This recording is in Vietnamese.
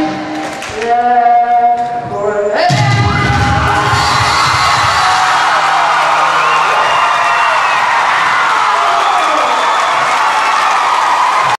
Yeah.